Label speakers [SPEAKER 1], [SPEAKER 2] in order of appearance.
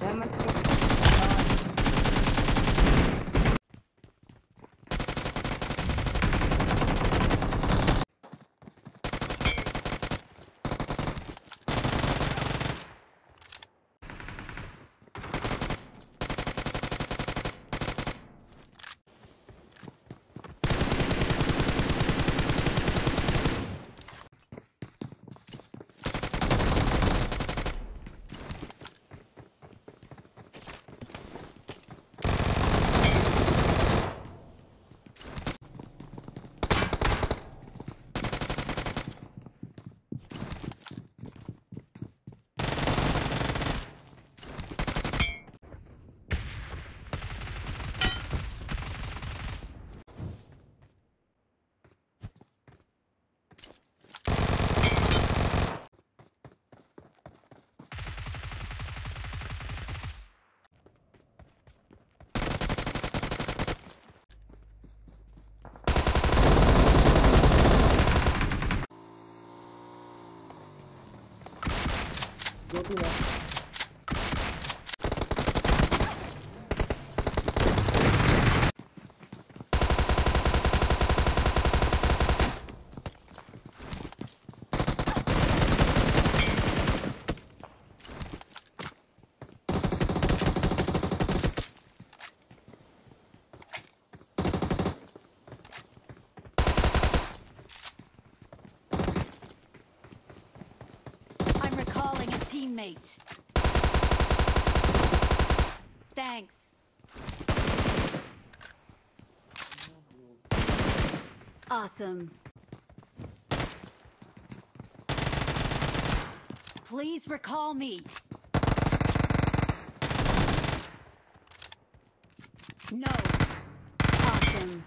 [SPEAKER 1] 咱
[SPEAKER 2] 们 outro não. Teammate. Thanks. Awesome. Please recall me. No. Awesome.